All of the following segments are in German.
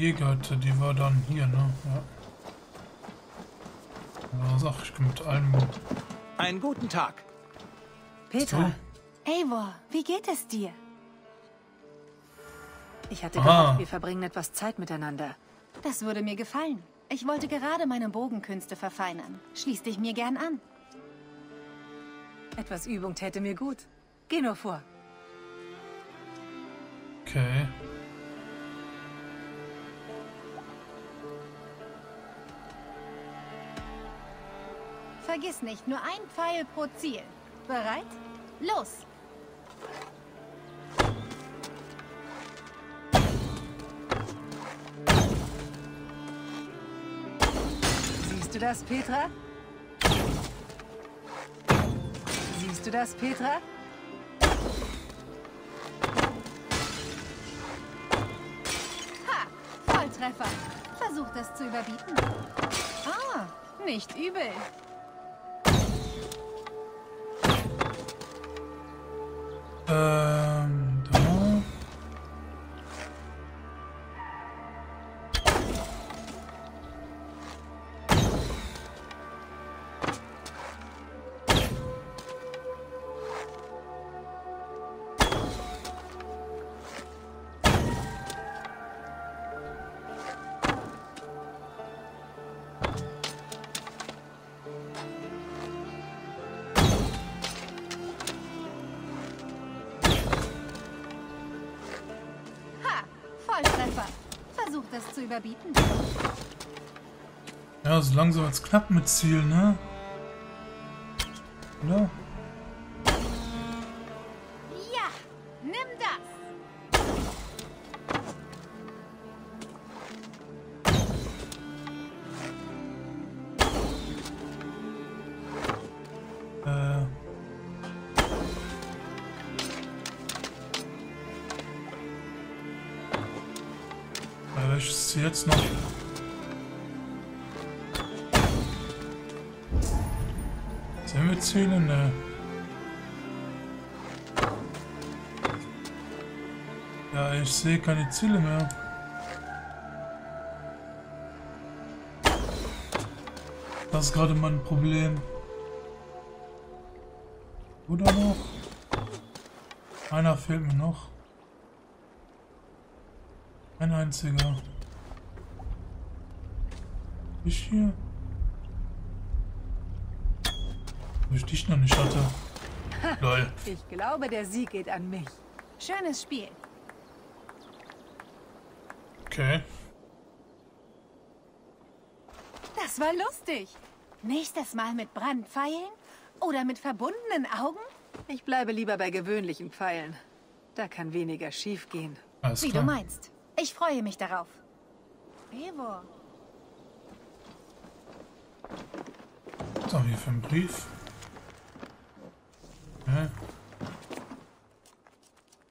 Jägerhütte, die war dann hier, ne? Ja. Ja, sag ich mit allem. Einen guten Tag. Petra, Eivor, wie geht es dir? ich hatte gehofft, wir verbringen etwas Zeit miteinander. Das würde mir gefallen. Ich wollte gerade meine Bogenkünste verfeinern. Schließ dich mir gern an. Etwas Übung täte mir gut. Geh nur vor. Okay. Vergiss nicht, nur ein Pfeil pro Ziel. Bereit? Los! Siehst du das, Petra? Siehst du das, Petra? Ha! Volltreffer! Versuch das zu überbieten. Ah, nicht übel. Ähm, überbieten. Ja, so langsam wird's knapp mit Ziel, ne? Ziel jetzt noch? Sehen wir Ziele? Ne. Ja, ich sehe keine Ziele mehr. Das ist gerade mein Problem. Oder noch? Einer fehlt mir noch. Ein einziger. Ich hier? Wo ich dich noch nicht hatte. Lol. Ich glaube, der Sieg geht an mich. Schönes Spiel. Okay. Das war lustig. Nächstes Mal mit Brandpfeilen? Oder mit verbundenen Augen? Ich bleibe lieber bei gewöhnlichen Pfeilen. Da kann weniger schiefgehen. Wie du meinst. Ich freue mich darauf. Evo. Was haben wir für einen Brief? Hä?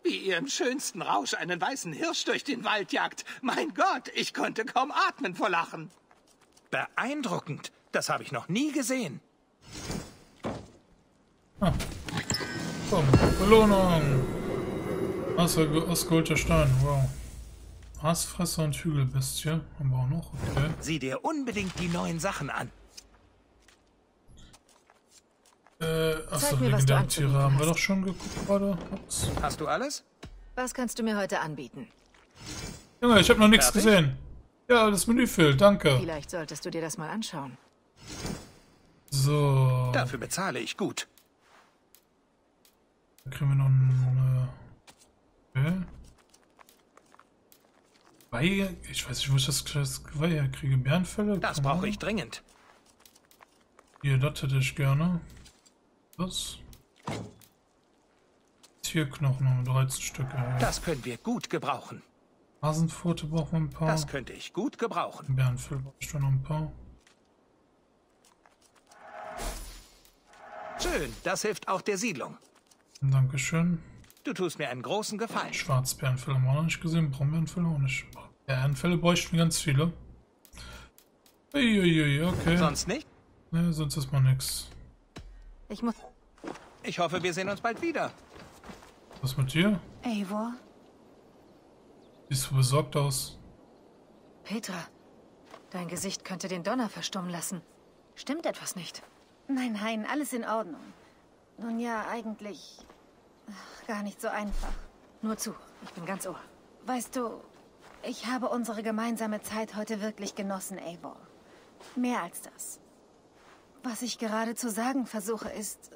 Wie ihr im schönsten Rausch einen weißen Hirsch durch den Wald jagt. Mein Gott, ich konnte kaum atmen vor Lachen. Beeindruckend. Das habe ich noch nie gesehen. Ah. Komm, Belohnung. Außer ausgeholter Stein, wow. Aasfresser und Hügelbestie haben wir auch noch, okay. Sieh dir unbedingt die neuen Sachen an. Äh, achso, Zeig mir, was du Tiere haben wir hast. doch schon geguckt gerade. Ups. Hast du alles? Was kannst du mir heute anbieten? Junge, ich habe noch nichts gesehen. Ja, das Menü fehlt, danke. Vielleicht solltest du dir das mal anschauen. So, Dafür bezahle ich gut. dann kriegen wir noch ein... Äh, okay. Weihe, ich weiß nicht, wo ich das, das Weihe herkriege. Bärenfälle? Das brauche ich dringend. Hier, das hätte ich gerne. Was? Tierknochen haben wir 13 Stück. Ja. Das können wir gut gebrauchen. Hasenpfote brauchen wir ein paar. Das könnte ich gut gebrauchen. Bärenfell brauche ich noch ein paar. Schön, das hilft auch der Siedlung. Dankeschön. Du tust mir einen großen Gefallen. Schwarzbärenfell haben wir noch nicht gesehen. Braunbärenfell auch nicht. Bärenfälle bräuchten wir ganz viele. Uiuiui, okay. Sonst nicht? Ne, sonst ist mal nix. Ich muss. Ich hoffe, wir sehen uns bald wieder. Was mit dir? Eivor? Siehst du besorgt aus? Petra, dein Gesicht könnte den Donner verstummen lassen. Stimmt etwas nicht? Nein, nein, alles in Ordnung. Nun ja, eigentlich ach, gar nicht so einfach. Nur zu, ich bin ganz ohr. Weißt du, ich habe unsere gemeinsame Zeit heute wirklich genossen, Eivor. Mehr als das. Was ich gerade zu sagen versuche, ist,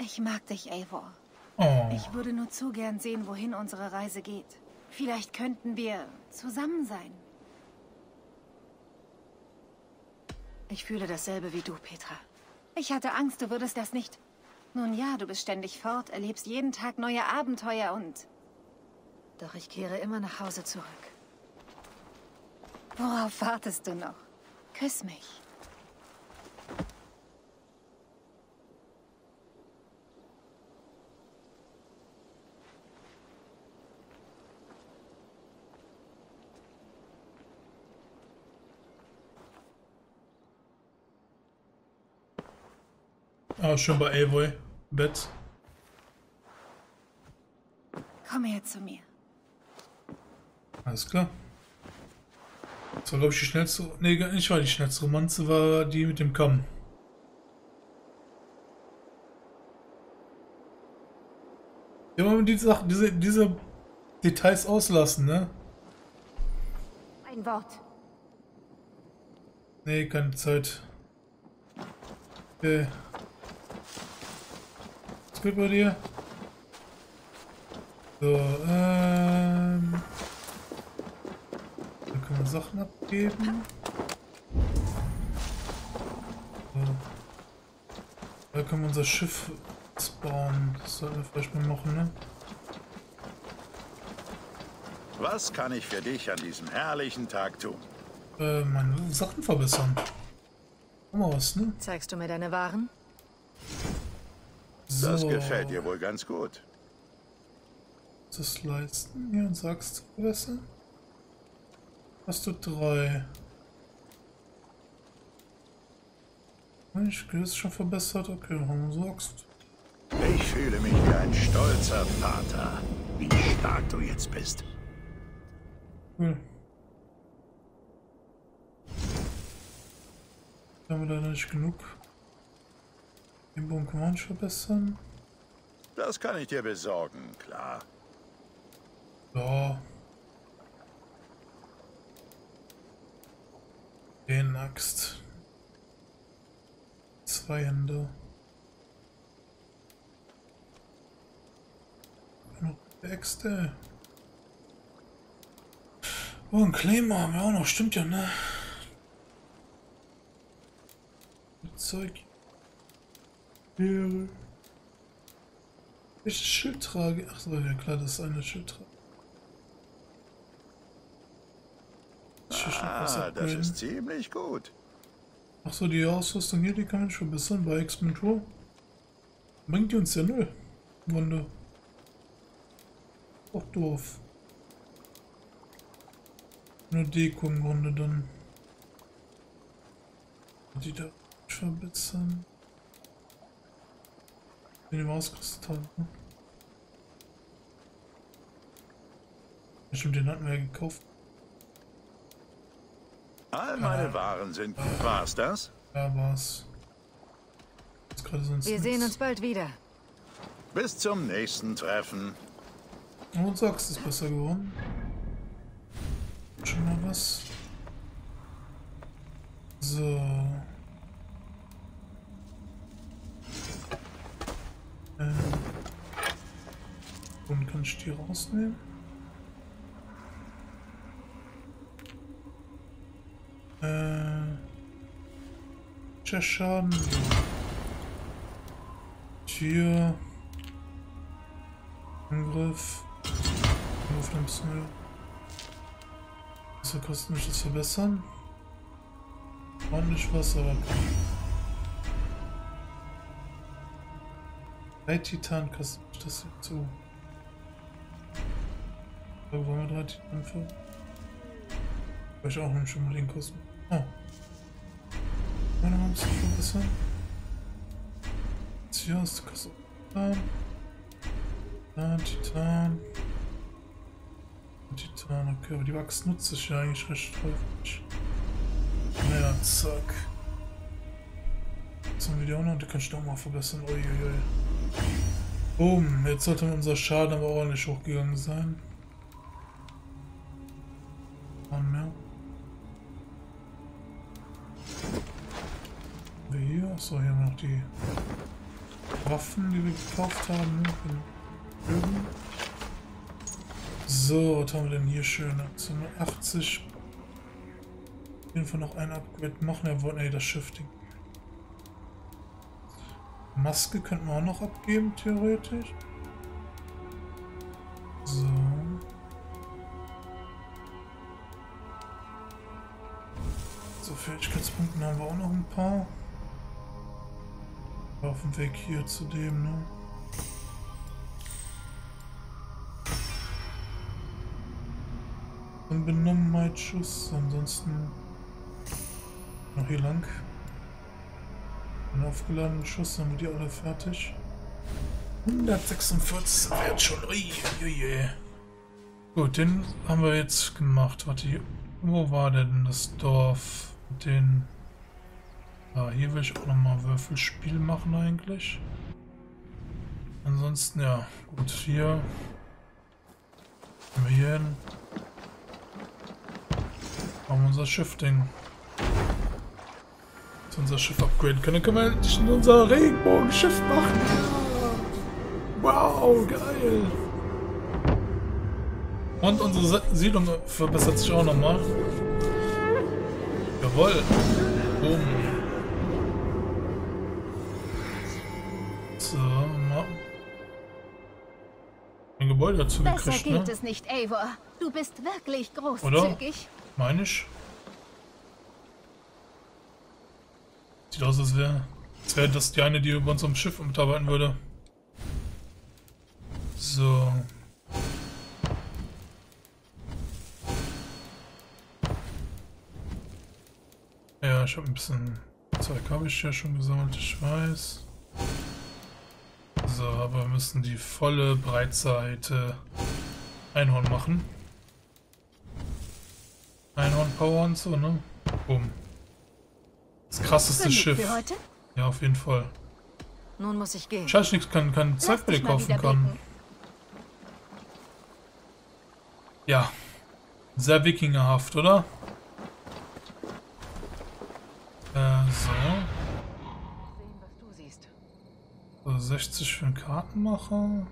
ich mag dich, Eivor. Oh. Ich würde nur zu gern sehen, wohin unsere Reise geht. Vielleicht könnten wir zusammen sein. Ich fühle dasselbe wie du, Petra. Ich hatte Angst, du würdest das nicht. Nun ja, du bist ständig fort, erlebst jeden Tag neue Abenteuer und... Doch ich kehre immer nach Hause zurück. Worauf wartest du noch? Küss mich. Ah, schon bei Avoy. Bett. Komm her zu mir. Alles klar. Das war, glaube ich, die schnellste... Nee, nicht war die schnellste Romanze, war die mit dem Kamm. Ja, man die Sachen, diese, diese Details auslassen, ne? Ein Wort. Nee, keine Zeit. Okay. Gut bei dir? So, ähm... Da können wir Sachen abgeben. So. Da können wir unser Schiff bauen. Das sollten wir vielleicht mal machen, ne? Was kann ich für dich an diesem herrlichen Tag tun? Äh, meine Sachen verbessern. Mal was, ne? Zeigst du mir deine Waren? So. Das gefällt dir wohl ganz gut. Das leisten mir und sagst du besser? Hast du drei? Ich ist schon verbessert, okay, warum sagst Ich fühle mich wie ein stolzer Vater, wie stark du jetzt bist. Cool. Damit leider nicht genug. Den Bunkermann verbessern. Das kann ich dir besorgen, klar. So. Den Axt. Zwei Hände. Noch die Äxte. Oh, ein Claimer haben wir auch noch, stimmt ja, ne? Zeug wäre. Welches Schild trage? Ach so, ja klar, das ist eine Schildtrage. Ah, das ist ziemlich gut. Ach so, die Ausrüstung hier, die kann ich verbessern bei x -Mentor. Bringt die uns ja null. Wunder. Auch doof. Nur Deko im Grunde dann. Die da verbessern. Mit dem Auskristallten. Ne? Ja, stimmt, den hatten wir ja gekauft. All meine ah. Waren sind. War's das? Ja, war's. Wir sehen uns bald wieder. Bis zum nächsten Treffen. Und sagst es ist besser geworden. Schon mal was. So. Kann ich die rausnehmen? Äh. Schaden. Tür. Angriff. Angriff nimmst du null. Also kostet mich das verbessern. Ordentlich was, aber. Bei Titan kostet mich das zu. Da waren wir drei Kämpfe. Vielleicht auch einen schon mal den Kussen. Oh. Ah. Meine Arme sind schon besser. Hier ist Kussen. Titan. Titan, Titan. Titan, okay, aber die Wachs nutze ich ja eigentlich recht häufig. Naja, zack. Jetzt haben wir die auch noch und die kann ich noch mal verbessern. Uiuiui. Boom, jetzt sollte unser Schaden aber ordentlich hochgegangen sein. Wir hier, wir noch die Waffen, die wir gekauft haben. Ne? So, was haben wir denn hier schön? 80. Auf jeden Fall noch ein Upgrade machen. Er wollte, nee, das Shifting. Maske könnten wir auch noch abgeben, theoretisch. So. So, Fähigkeitspunkten haben wir auch noch ein paar. Auf dem Weg hier zu dem, ne? Ein Benommenheitsschuss, ansonsten noch hier lang. Ein aufgeladenen Schuss, dann haben wir die alle fertig. 146 sind wir jetzt schon. Ui, ui, ui. Gut, den haben wir jetzt gemacht. Warte, wo war denn das Dorf? Den. Ah, hier will ich auch nochmal Würfelspiel machen eigentlich. Ansonsten, ja, gut, hier. Gehen wir hier hin. Machen wir unser Schiff-Ding unser Schiff upgraden können. Können wir endlich unser Regenbogenschiff machen. Wow, geil. Und unsere Siedlung verbessert sich auch nochmal. Jawohl. Boom. Gebäude dazu gekriegt, Besser geht ne? es nicht, Eivor. Du bist wirklich großzügig. Oder? Meine ich. Sieht aus, als wäre als wär das die eine, die über unserem Schiff mitarbeiten würde. So. Ja, ich habe ein bisschen Zeug habe ich ja schon gesammelt, ich weiß. So, aber wir müssen die volle Breitseite Einhorn machen. Einhorn Power und so, ne? Boom. Das krasseste Schiff. Ja, auf jeden Fall. Nun muss ich gehen. Scheiße, nichts kann, kann Zeug dir kaufen kann. Ja. Sehr wikingerhaft, oder? Äh, so. So, 60 für einen Kartenmacher.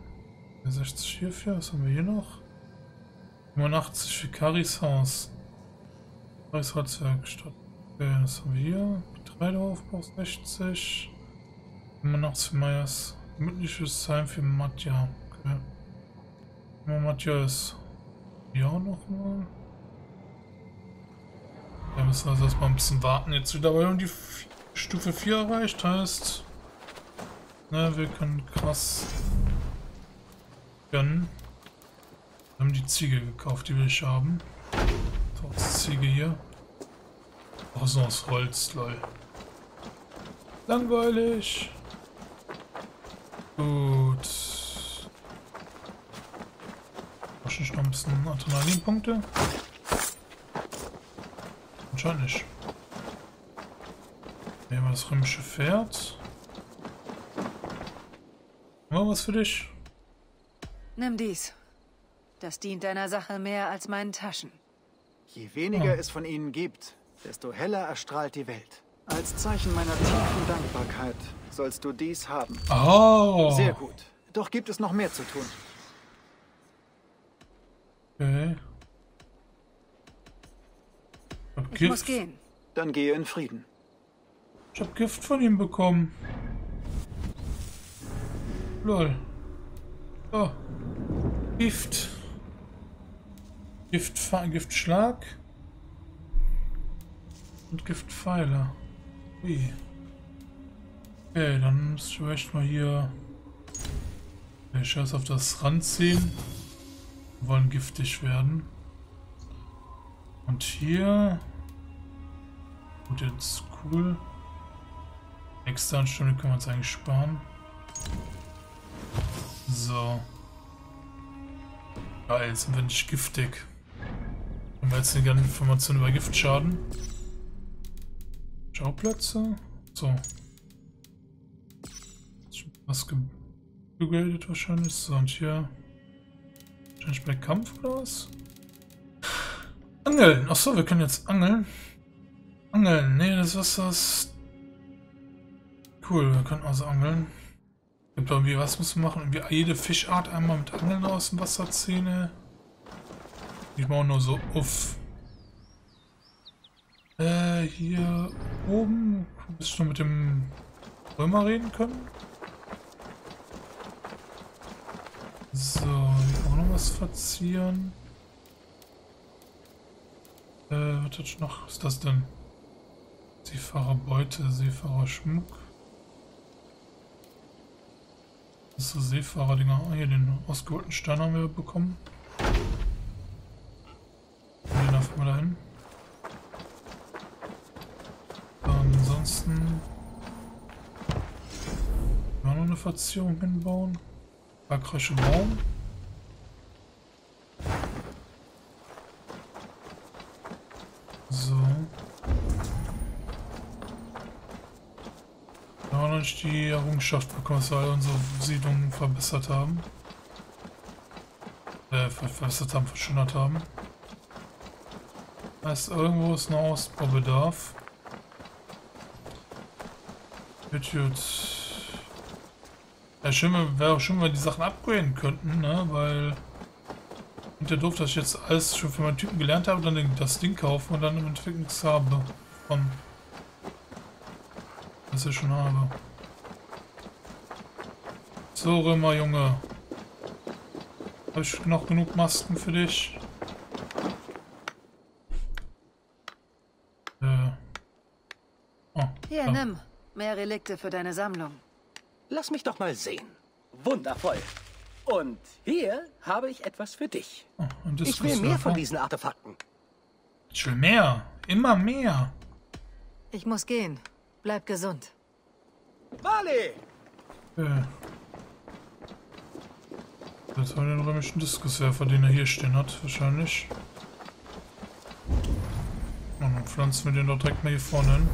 60 hierfür. Was haben wir hier noch? 85 für Karis Haus. Karis Holzwerkstatt. Okay, das haben wir hier. Getreideaufbau 60. Weihnachtsmeiers. Gemütliches Heim für Matja. Okay. Matja ist hier auch nochmal. Wir müssen also erstmal ein bisschen warten jetzt wieder, weil wir die Stufe 4 erreicht heißt. Ne, wir können krass gönnen. Wir haben die Ziege gekauft, die will ich haben. Trotz Ziege hier. Oh, so aus Holz, lol. Langweilig. Gut. Bisschen Adrenalinpunkte. Anscheinend nicht. Nehmen wir das römische Pferd. Wir was für dich? Nimm dies. Das dient deiner Sache mehr als meinen Taschen. Je weniger oh. es von ihnen gibt, desto heller erstrahlt die Welt. Als Zeichen meiner tiefen Dankbarkeit sollst du dies haben. Oh. Sehr gut. Doch gibt es noch mehr zu tun. Okay. Ich Gift. muss gehen. Dann gehe in Frieden. Ich hab Gift von ihm bekommen. Lol. Oh. Gift. Gift, Giftschlag. Und Giftpfeile. Ui. Okay, dann muss ich vielleicht mal hier ich Scheiß auf das Rand ziehen. Wir wollen giftig werden. Und hier. Gut, jetzt cool. Extra Stunde können wir uns eigentlich sparen. So. Geil, sind wir nicht giftig. Haben wir jetzt eine ganze Information über Giftschaden? Schauplätze? So. Was gegradet wahrscheinlich. So, und hier. Wahrscheinlich bei Kampf oder was? Angeln! Achso, wir können jetzt angeln. Angeln, nee, das ist das. Cool, wir können also angeln. Gibt irgendwie was müssen wir machen? Irgendwie jede Fischart einmal mit Angeln aus dem Wasser ziehen. Ich mache nur so uff. Äh, hier oben. Bist du mit dem Römer reden können? So, hier auch noch was verzieren. Äh, was hat noch? Was ist das denn? Seefahrerbeute, Seefahrerschmuck. Das ist Seefahrerdinger. Ah, hier den ausgeholten Stein haben wir bekommen. Den darf mal dahin. Ansonsten. Noch eine Verzierung hinbauen. Bergreiche Baum. So. Nicht die Errungenschaft bekommen, dass wir alle unsere Siedlungen verbessert haben. Äh, verbessert haben, verschönert haben. Heißt, irgendwo ist noch Ausbaubedarf. Gut. Ja, schön, wäre auch schön, wenn wir die Sachen upgraden könnten, ne? Weil. Und der doof, dass ich jetzt alles schon für meinen Typen gelernt habe, dann das Ding kaufen und dann im Endeffekt habe. Von. Was ich schon habe. So, Römer, Junge. Habe ich noch genug Masken für dich? Äh. Oh, Hier, ja. nimm. Mehr Relikte für deine Sammlung. Lass mich doch mal sehen. Wundervoll. Und hier habe ich etwas für dich. Oh, ich will mehr von diesen Artefakten. Ich will mehr. Immer mehr. Ich muss gehen. Bleib gesund. Wale! Äh. Das war den römischen Diskuswerfer, den er hier stehen hat, wahrscheinlich. Und dann pflanzen wir den doch direkt mal hier vorne hin.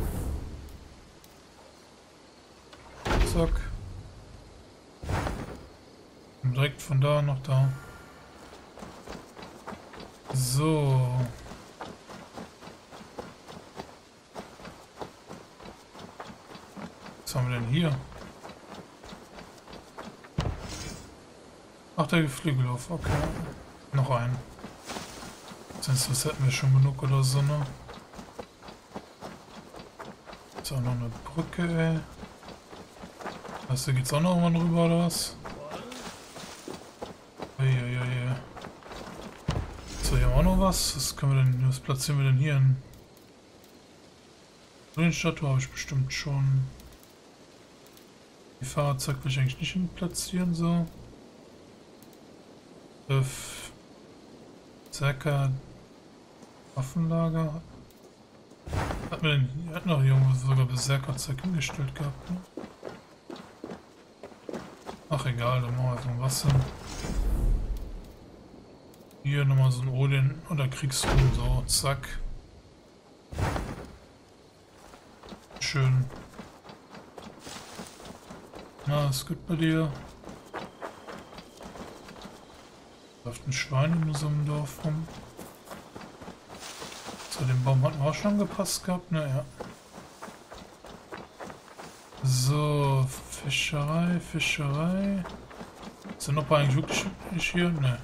Zack. Und direkt von da nach da. So. Was haben wir denn hier? Ach, der Geflügellauf, okay. Noch ein. Sonst das hätten wir schon genug oder so, ne? Ist auch noch eine Brücke, ey. Weißt du, geht's auch noch mal drüber oder was? Eieiei. So, hier haben wir auch noch was. Was können wir denn, was platzieren wir denn hier in? Den Statue habe ich bestimmt schon. Die Fahrradzeug will ich eigentlich nicht hin platzieren, so. Öff. Circa Waffenlager. Hat mir denn, hat noch irgendwo sogar Berserkerzeug hingestellt gehabt, ne? Ach egal, dann machen wir so was hin. Hier nochmal so ein Odin oder Kriegsruhm, so, zack. Schön. Na, ist gut bei dir. Läuft ein Schwein in einem Dorf rum. Zu dem Baum hatten wir auch schon gepasst gehabt, naja. So, Fischerei, Fischerei. Sind noch eigentlich wirklich hier? Ne.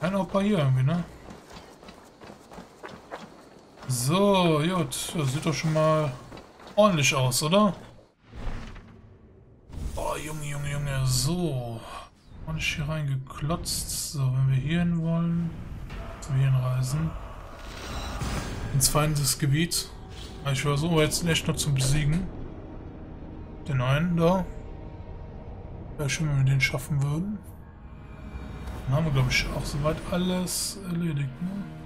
Kein Opa hier irgendwie, ne? So, gut. Das sieht doch schon mal ordentlich aus, oder? Oh, Junge, Junge, Junge. So ordentlich hier reingeklotzt. So, wenn wir hier hin wollen, wir hier hinreisen. Ins feindes Gebiet. Ich versuche jetzt nicht nur zu besiegen. Den einen da. Wäre schön, wenn wir den schaffen würden. Dann haben wir, glaube ich, auch soweit alles erledigt. Ne?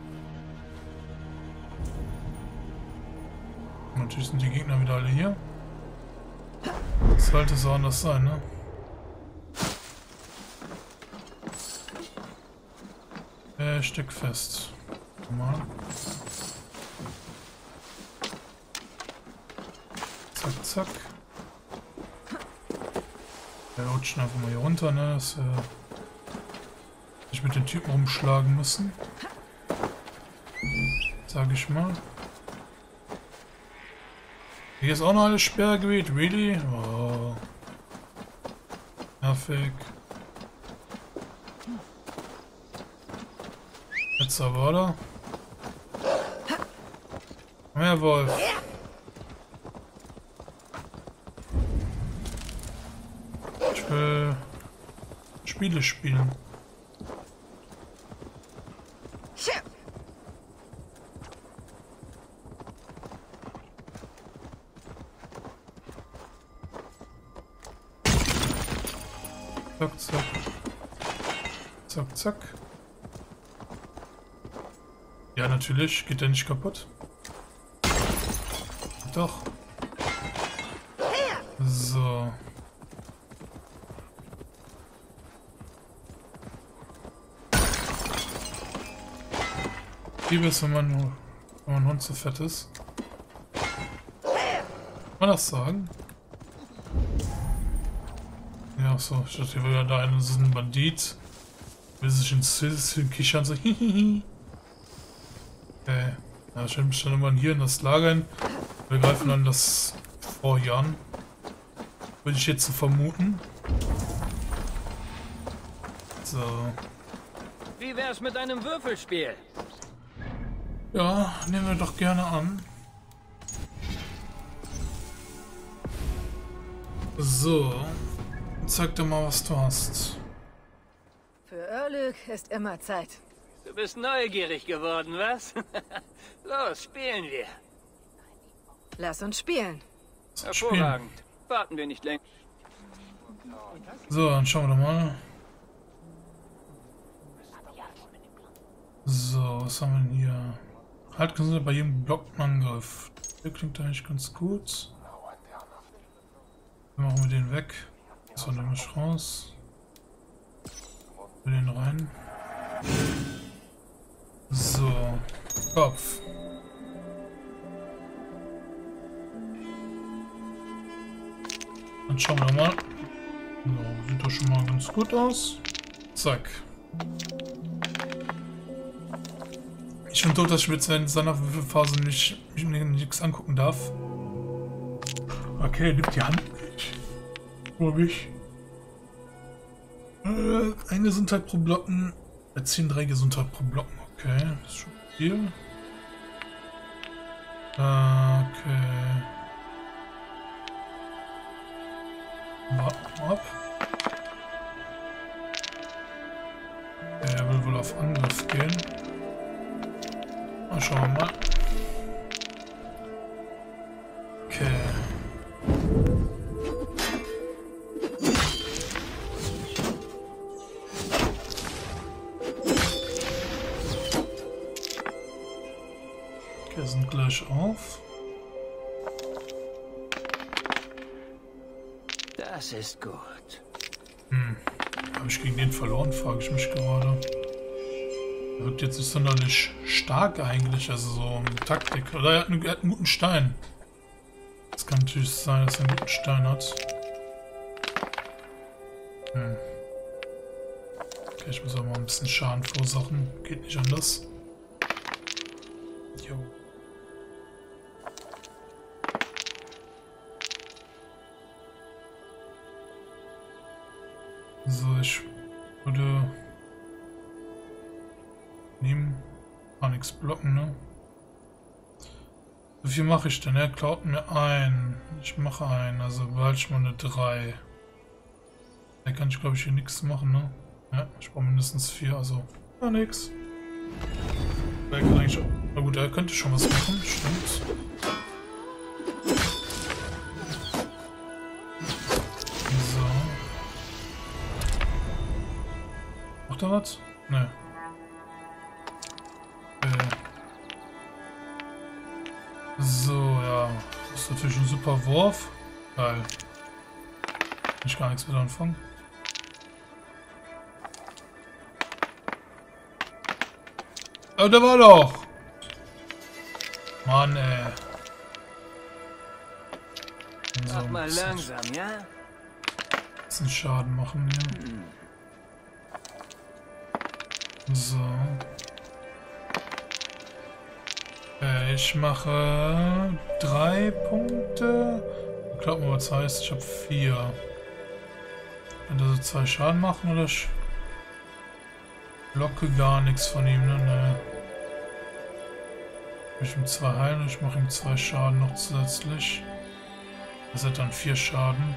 Natürlich sind die Gegner wieder alle hier. Sollte so anders sein, ne? Äh, steck fest. Mal. Zack, zack. Wir rutschen einfach mal hier runter, ne? Das, äh, ich mit den Typen rumschlagen müssen. Sag ich mal. Hier ist auch noch alles Sperrgebiet, really? Oh. Nervig. Jetzt aber, oder? Mehr Wolf. Ich will Spiele spielen. Zack, zack. Ja, natürlich. Geht der nicht kaputt? Doch. So. Liebe es, wenn man, wenn man Hund zu fett ist. Kann man das sagen? Ja, so. Ich dachte, hier wäre da einer so ein Bandit. Will sich ins Hilfsfilm kichern, so hihihi. Okay. Ja, ich mich dann irgendwann hier in das Lager hin. Wir greifen dann das Vor hier an. Würde ich jetzt so vermuten. So. Wie wär's mit einem Würfelspiel? Ja, nehmen wir doch gerne an. So. Zeig dir mal, was du hast. Für Örlük ist immer Zeit. Du bist neugierig geworden, was? Los, spielen wir. Lass uns spielen. So, spielen. Hervorragend. Warten wir nicht länger. So, dann schauen wir doch mal. So, was haben wir denn hier? Halt gesund bei jedem Blockangriff. Der klingt eigentlich ganz gut. Dann machen wir den weg. So, nehmen wir raus. Wir den rein. So, Kopf. Dann schauen wir mal. So, sieht doch schon mal ganz gut aus. Zack. Ich finde doof, dass ich in seiner Phase nicht, nichts angucken darf. Okay, nimmt die Hand. Vor mich. Äh, ein Gesundheit pro Blocken. Erziehen drei Gesundheit pro Blocken. Okay, das ist schon viel. Okay. Warten ab. Er will wohl auf Angriff gehen. Mal schauen wir mal. Gut. Habe ich gegen den verloren, frage ich mich gerade. Er wirkt jetzt nicht sonderlich stark eigentlich, also so mit Taktik. Oder er hat, einen, er hat einen guten Stein. Es kann natürlich sein, dass er einen guten Stein hat. Hm. Okay, ich muss aber mal ein bisschen Schaden verursachen. Geht nicht anders. Jo. So, ich würde nehmen. Kann nichts blocken, ne? Wie viel mache ich denn? Er klaut mir ein. Ich mache ein, also behalte ich mal eine 3. Da kann ich glaube ich hier nichts machen, ne? Ja, ich brauche mindestens 4, also ja nix. Er kann eigentlich auch, na gut, er könnte schon was machen, stimmt. Was? Ne. Äh. So, ja. natürlich ein super Wurf. Geil. Kann ich gar nichts mit anfangen. Oh, da war doch! Mann, ey. So, Mach mal ein langsam, ja? bisschen Schaden machen hier. So. Äh, ich mache drei Punkte. Glaub mal, was heißt, ich habe vier. Wenn so zwei Schaden machen oder ich locke gar nichts von ihm, ne? ne. Ich ihm zwei heilen und ich mache ihm zwei Schaden noch zusätzlich. Das hat dann vier Schaden.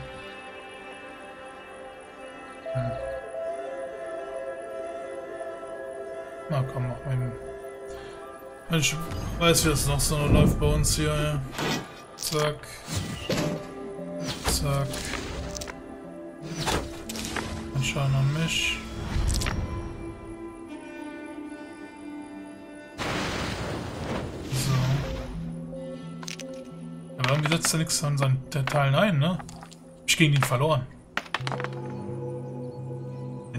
Na komm, mach mal. Ich weiß, wie das noch so läuft bei uns hier. Ja. Zack. Zack. Ein Schaden an mich. So. Aber irgendwie setzt er nichts an seinen Teilen ein, ne? Ich gegen ihn verloren.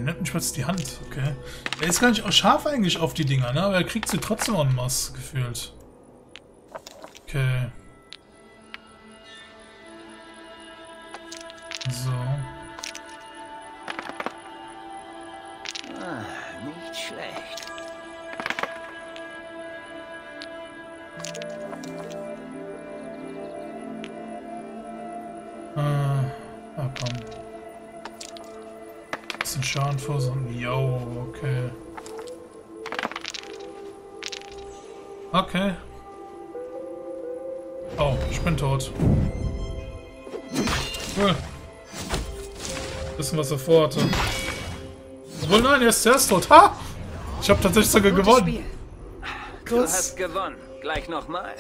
Er jetzt die Hand, okay. Er ist gar nicht auch scharf eigentlich auf die Dinger, ne? Aber er kriegt sie trotzdem en masse gefühlt. Okay. So. Okay. Oh, ich bin tot. Cool. Wissen, was er vorhatte. Obwohl, nein, er ist zuerst tot. Ha! Ich habe tatsächlich sogar gewonnen. Du Krass. hast gewonnen. Gleich nochmal.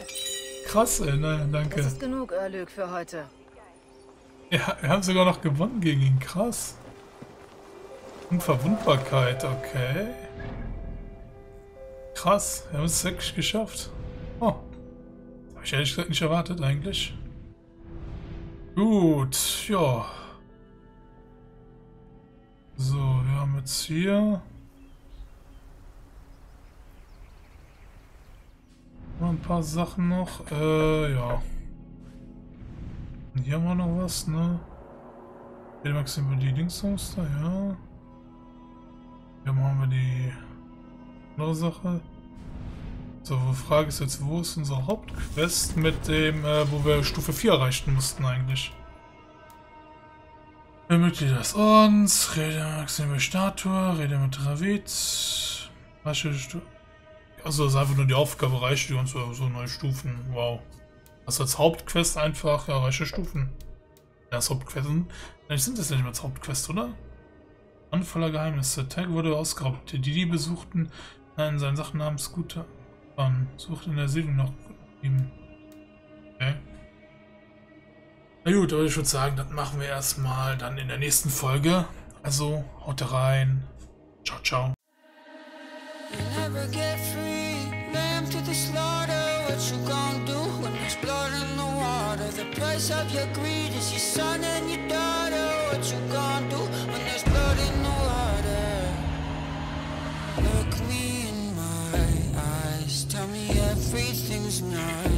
Krass, ey, ne, danke. Das ist genug, Erlög, für heute. Ja, wir haben sogar noch gewonnen gegen ihn. Krass. Unverwundbarkeit, okay. Krass, wir haben es wirklich geschafft. Oh. Habe ich ehrlich gesagt nicht erwartet eigentlich. Gut, ja. So, wir haben jetzt hier... Ein paar Sachen noch. Äh, ja. Und hier haben wir noch was, ne? Hier über die Dingsmuster, ja. Hier haben wir die andere Sache. So, die Frage ist jetzt, wo ist unser Hauptquest mit dem, äh, wo wir Stufe 4 erreichen mussten eigentlich? Mitglied des Ordens, Rede Maxime Statue, Rede mit Stu Also das ist einfach nur die Aufgabe, reiche die uns so, so neue Stufen. Wow. Also als Hauptquest einfach, ja, reiche Stufen. Ja, das Hauptquesten. Vielleicht sind das ja nicht mehr als Hauptquest, oder? Mann voller Geheimnisse. Tag wurde ausgeraubt. Die Diebe suchten in seinen Sachen namens Scooter an. Suchten in der Siedlung nach ihm. Okay. Na gut, aber ich würde sagen, das machen wir erstmal dann in der nächsten Folge. Also, haut rein. Ciao, ciao. The price of your greed is your son and your daughter. last night.